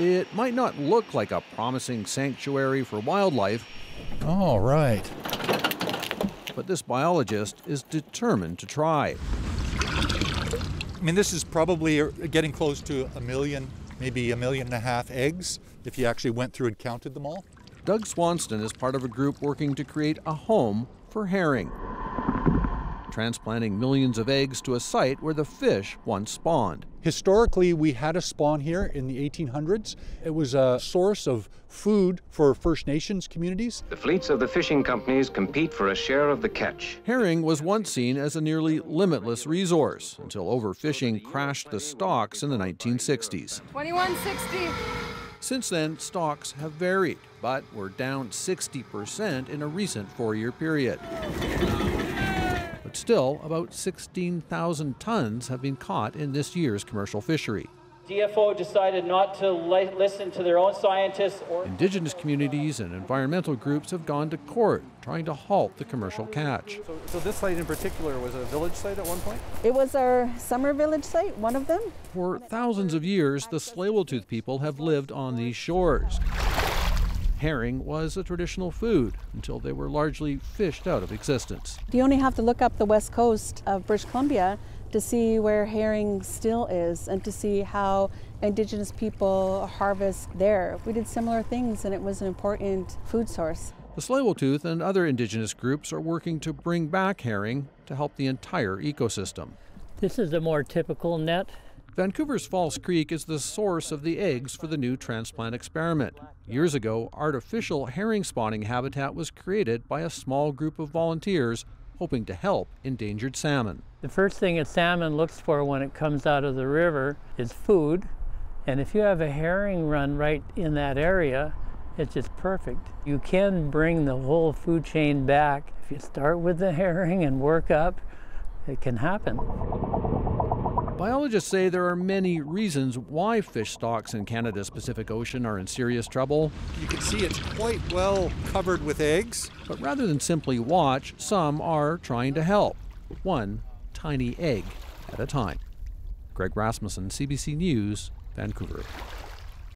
It might not look like a promising sanctuary for wildlife. All right. But this biologist is determined to try. I mean, this is probably uh, getting close to a million, maybe a million and a half eggs if you actually went through and counted them all. Doug Swanston is part of a group working to create a home for herring, transplanting millions of eggs to a site where the fish once spawned. Historically, we had a spawn here in the 1800s. It was a source of food for First Nations communities. The fleets of the fishing companies compete for a share of the catch. Herring was once seen as a nearly limitless resource until overfishing crashed the stocks in the 1960s. 2160. Since then, stocks have varied, but were down 60% in a recent four year period. But still, about 16,000 tons have been caught in this year's commercial fishery. DFO decided not to li- listen to their own scientists or Indigenous communities and environmental groups have gone to court trying to halt the commercial catch. So, so this site in particular was a village site at one point? It was our summer village site, one of them. For thousands of years, the Tsleil-Waututh people have lived on these shores. Herring was a traditional food until they were largely fished out of existence. You only have to look up the west coast of British Columbia to see where herring still is and to see how Indigenous people harvest there. We did similar things and it was an important food source. The Tsleil-Waututh and other indigenous groups are working to bring back herring to help the entire ecosystem. This is a more typical net. Vancouver's False Creek is the source of the eggs for the new transplant experiment. Years ago, artificial herring spawning habitat was created by a small group of volunteers hoping to help endangered salmon. The first thing a salmon looks for when it comes out of the river is food. And if you have a herring run right in that area, it's just perfect. You can bring the whole food chain back. If you start with the herring and work up, it can happen. Biologists say there are many reasons why fish stocks in Canada's Pacific Ocean are in serious trouble. You can see it's quite well covered with eggs. But rather than simply watch, some are trying to help. One tiny egg at a time. Greg Rasmussen, CBC News, Vancouver.